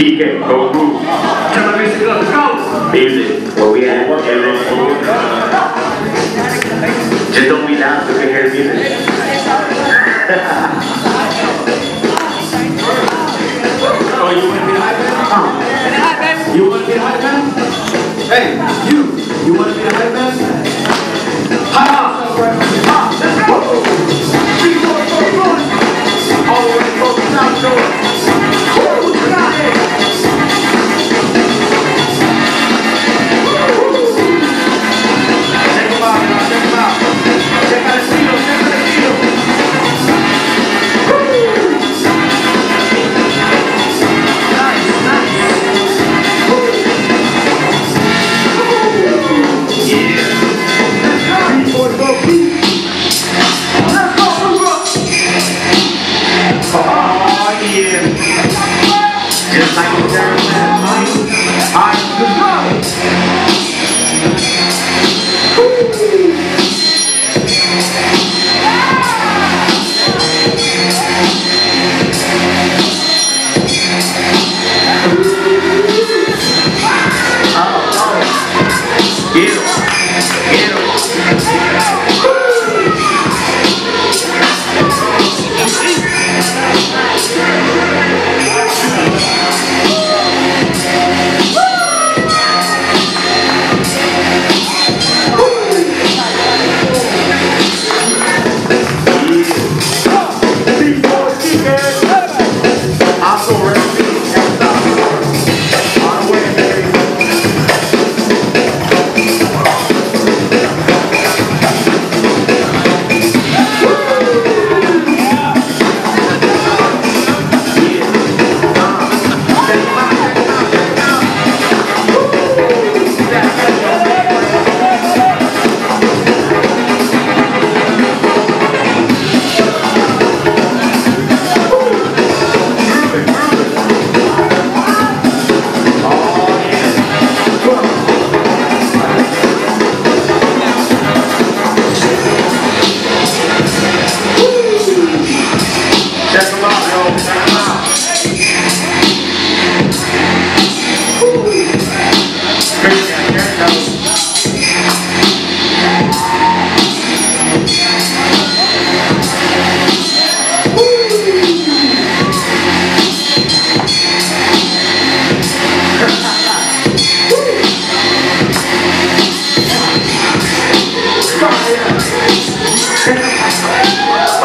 DK, go boo. Turn my music up, let's go! Music, where we at? Just don't be loud so you can hear the music. oh, you wanna be high, hype man? You wanna be high, man? Hey, you, you wanna be Thank you.